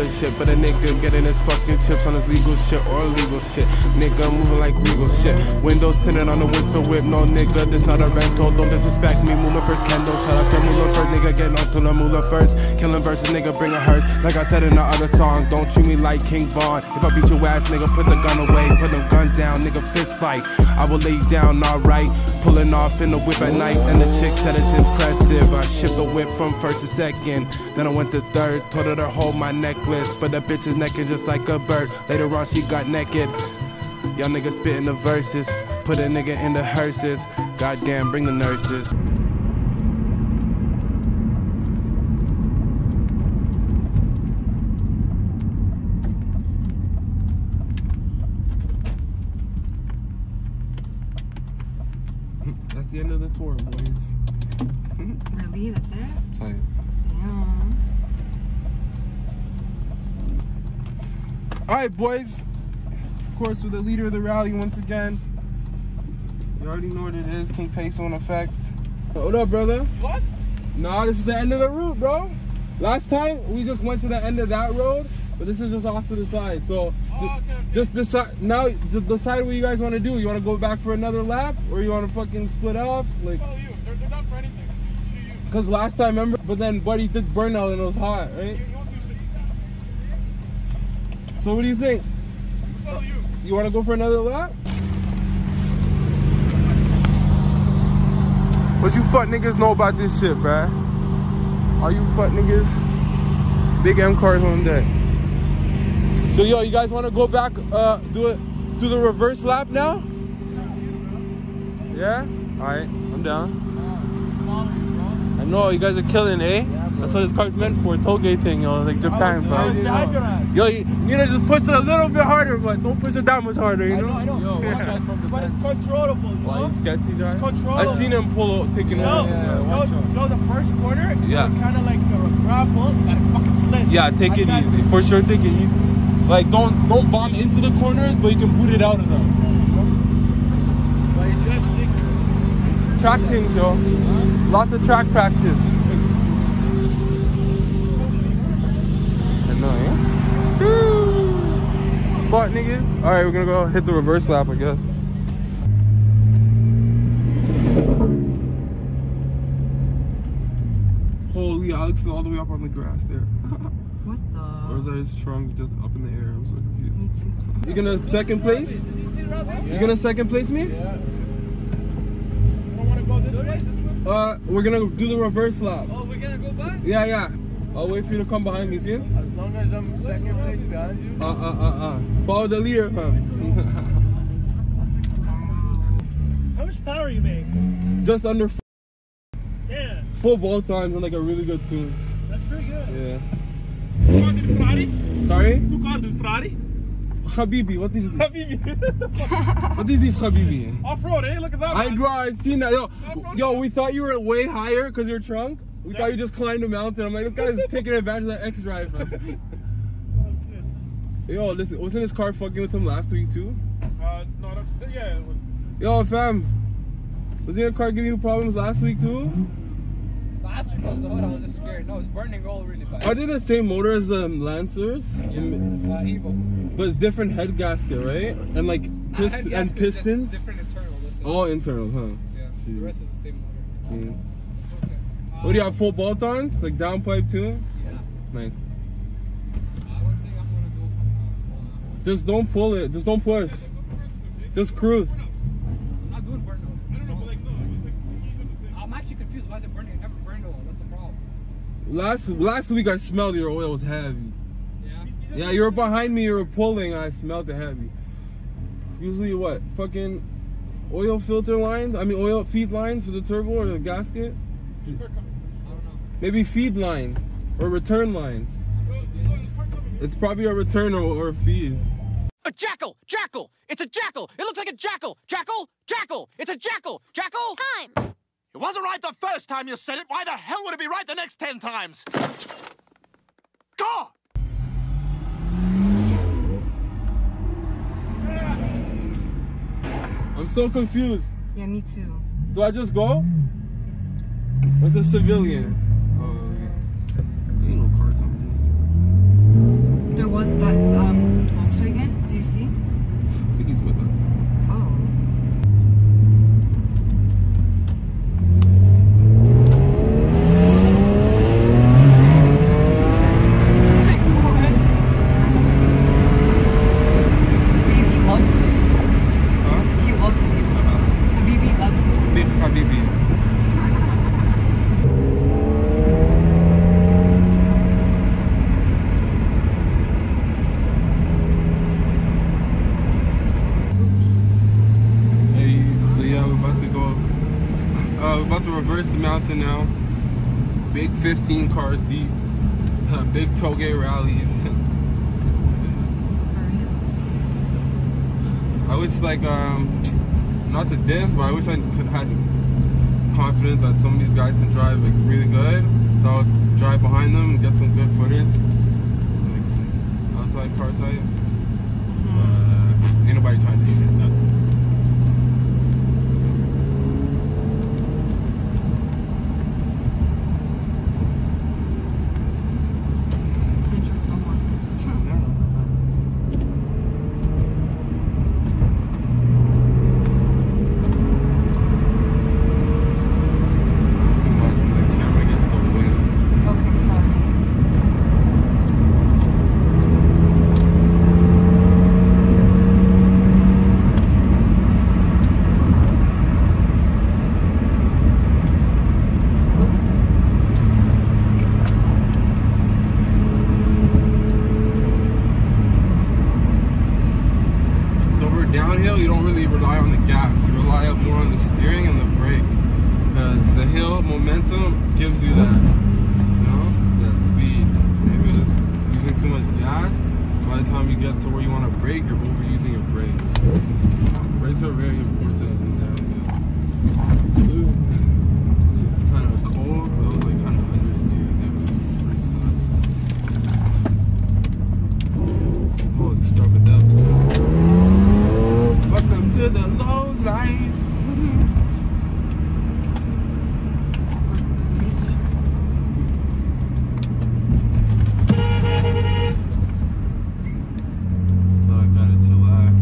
filler shit. But a nigga getting his fucking chips on his legal shit or illegal shit. Nigga moving like regal shit. Windows tinted on the winter whip. No nigga, this not a rental. Don't disrespect me. Moolah first, Kendo. Shout out to Moolah first. Nigga getting on to the Moolah first. Killing versus nigga, bring a hearse. Like I said in the other song, don't treat me like King Von. If I beat your ass, nigga, put the gun away. Put them guns down, nigga, fist fight. I will lay down, alright. Pulling off in the whip at night, and the chick said it's impressive. I shipped the whip from first to second, then I went to third. Told her to hold my necklace, but the bitch is naked just like a bird. Later on, she got naked. Y'all niggas spitting the verses, put a nigga in the hearses. Goddamn, bring the nurses. That's the end of the tour, boys. Really? That's it? Tight. Damn. All right, boys. Of course, with the leader of the rally once again. You already know what it is. King Peso in effect. Hold up, brother? What? Nah, this is the end of the route, bro. Last time we just went to the end of that road, but this is just off to the side. So Oh, okay, okay. just decide now. Just decide what you guys want to do. You want to go back for another lap, or you want to fucking split off? Like. They're, they're not for anything. You, you. cause last time, remember? But then Buddy did burnout and it was hot, right? You, you won't do shit. So what do you think? You. You want to go for another lap? What you fuck niggas know about this shit, bruh? All you fuck niggas, big M cars on deck. So yo, you guys want to go back, uh, do it, do the reverse lap now? Yeah. All right, I'm down. I know you guys are killing, eh? That's what this car's meant for, touge thing, yo, like Japan, bro. Yo, you need to just push it a little bit harder, but don't push it that much harder, you know? I know, I know. but it's controllable, you know? sketchy, Jar? controllable. I seen him pull out, taking No, it. no, no, the first corner, Yeah. kind of like a gravel, got a fucking sled. Yeah, take I it easy. For sure, take it easy. Like, don't don't bomb into the corners, but you can boot it out of them. But you drive sick. Track things, yo. Lots of track practice. I know, yeah? Woo! Fuck niggas. Alright, we're gonna go hit the reverse lap, I guess. Holy, Alex is all the way up on the grass there. What the? Or is that his trunk just up in the air? I'm so confused. Me too. You gonna second place? You gonna second place me? You don't want to go this way? Uh, we're gonna do the reverse lap. Oh, we're gonna go back? Yeah, yeah. I'll wait for you to come behind me, see? Uh, As I'm second place behind you. uh, uh, uh. Follow the leader, huh? How much power you make? Just under f- Yeah, full bolt ons and like a really good tune. that's pretty good. Yeah. Who called you Ferrari? Sorry? Who called you Ferrari? Habibi, what is this? Habibi. What is this, Habibi? Off-road, eh? Look at that, I man. bro, I seen that. Yo, yo, we thought you were way higher because your trunk. We thought you just climbed a mountain. I'm like, this guy's taking advantage of that X drive. Shit. Yo, listen, wasn't his car fucking with him last week too? Uh, no, that, yeah, it was. Yo, fam, was your car giving you problems last week too? Last week was the hood, I was just scared. No, it's burning all really bad. Are they the same motor as the Lancers? Uh, Evo. But it's different head gasket, right? And like Uh, pist- head and gasket just pistons. Different internal. This is, All internal, huh? yeah. The rest is the same motor. Yeah. Okay. What do you have? Full bolt ons, like downpipe too? Yeah. Nice. I don't think I'm gonna go from. Uh, Just don't pull it. Just don't push. Just cruise. I'm not doing burnout. I don't know, but like, no. It's like, he's on the thing. I'm actually confused. Why is it burning? It never burned oil. That's the problem. Last last week I smelled your oil was heavy. Yeah. Yeah, you were behind me. You were pulling. I smelled it heavy. Usually what? Fucking oil filter lines. I mean oil feed lines for the turbo or the gasket. There's a car coming. I don't know. Maybe feed line or return line. It's probably a return or, or a feed. A jackal! Jackal! It's a jackal! It looks like a jackal! Jackal! Jackal! It's a jackal! Jackal! Time. It wasn't right the first time you said it. Why the hell would it be right the next ten times? God! I'm so confused. Yeah, me too. Do I just go? Or it's a civilian? Oh, yeah. Ain't no car coming. There was that um Volkswagen. Do you see? I think he's with us. Oh. Baby loves you. Huh? He loves you. Habibi loves you. Big Habibi. Hey, so yeah, we're about to go. Uh, we're about to reverse the mountain now. Big 15 cars deep. Uh, big touge rallies. I wish like um not to diss, but I wish I could have had confidence that some of these guys can drive like really good. So I'll drive behind them and get some good footage. Like outside car type. But ain't nobody trying to do that. I trust no one. Too much. The camera gets the wind. Okay, sorry. So if we're downhill, you don't really rely on the gas. You rely more on the steering and the brakes. Because hill momentum gives you that, you know, that speed. If you're just using too much gas, by the time you get to where you want to brake, you're overusing your brakes. Brakes are very important in downhill. Ooh. It's, it's kind of cold, so I was like kind of understeering there. It's pretty sucks. Oh, the struggle dubs. Welcome to the low life. So I got it to laugh.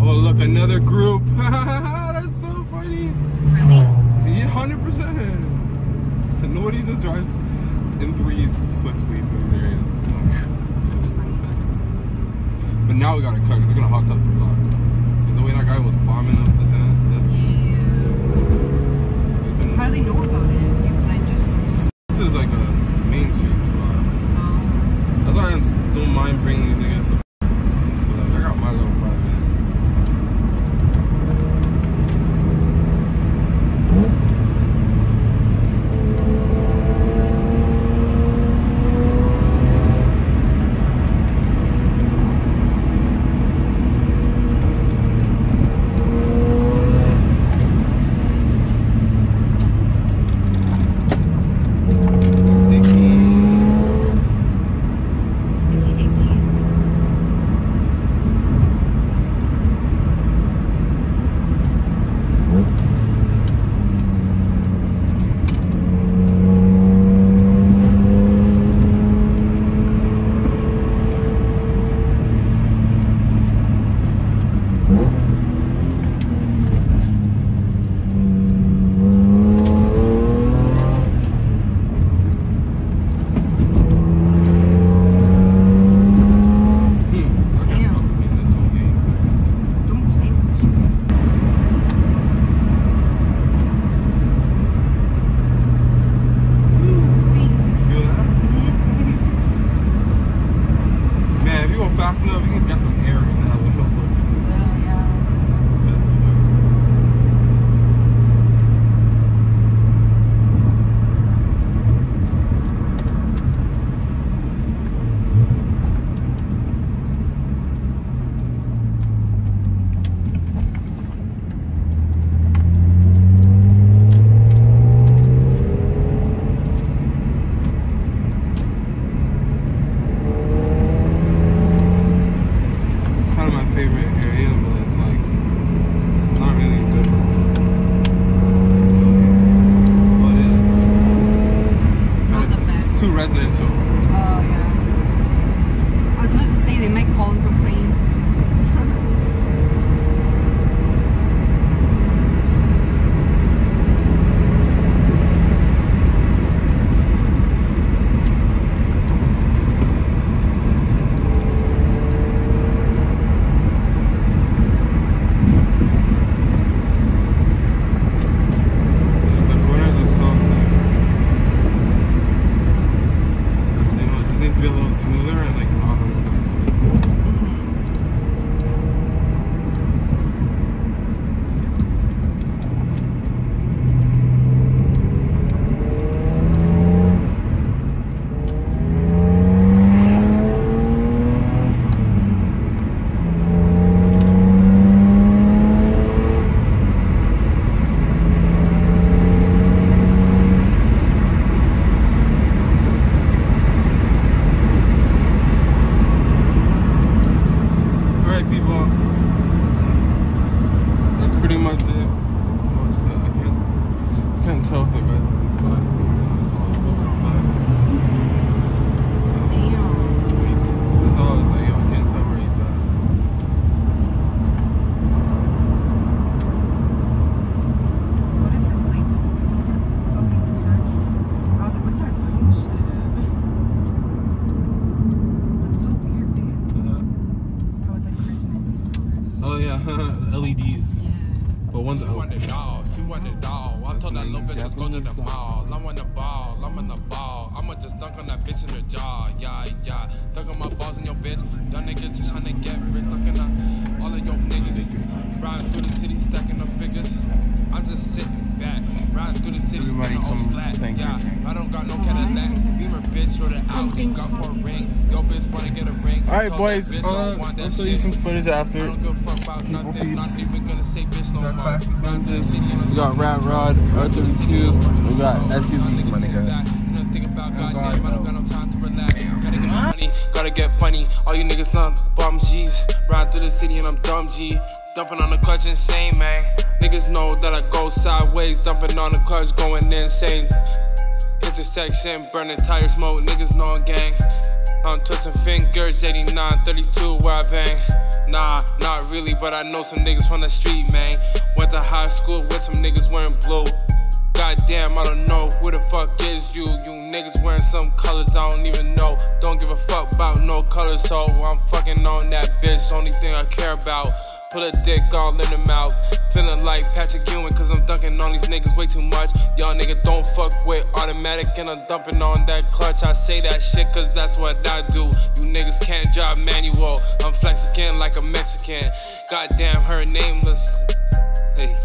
Oh, look, another group. That's so funny. Really? Yeah, hundred percent. Nobody just drives threes swiftly through these areas. But now we gotta cut because they're gonna hot top the block. Because the way that guy was bombing up the center, Yeah. Hardly know about it. Mall. I'm on the ball. I'm on the ball. I'ma just dunk on that bitch in the jaw. Yeah, yeah. Dunk on my balls in your bitch. Young niggas just tryna get rich. Dunking on all of your niggas. Riding through the city, stacking the figures. I'm just sitting back. Riding through the city. Everybody in the old some splat. thank you. Yeah, I don't got no Cadillac. Beamer bitch, or the Audi. Got four rings. Yo bitch wanna get a ring. All right, boys. bitch I don't Uh, want that I'll show you some footage I after. don't give a fuck about nothing. Not even gonna say bitch no more. classic Run to the Benzes. city and We got Rat Rod, R32s. We got SUVs, my nigga. Oh, goddamn, I don't got no time to relax. Gotta get money, gotta get funny. All you niggas not bum G's. Ride through the city and I'm dumb G. Dumping on the clutch insane, man. Niggas know that I go sideways. Dumping on the clutch, going insane. Intersection, burning tire smoke. Niggas know I'm gang. I'm twisting fingers, 89, 32, where I bang. Nah, not really, but I know some niggas from the street, man. Went to high school with some niggas wearing blue. Goddamn, I don't know who the fuck is you. You niggas wearing some colors I don't even know. Don't give a fuck about no colors, so I'm fucking on that bitch. Only thing I care about. Put a dick all in the mouth. Feeling like Patrick Ewing, cause I'm dunking on these niggas way too much. Y'all nigga don't fuck with automatic, and I'm dumping on that clutch. I say that shit cause that's what I do. You niggas can't drive manual. I'm Mexican like a Mexican. Goddamn, her nameless. Hey.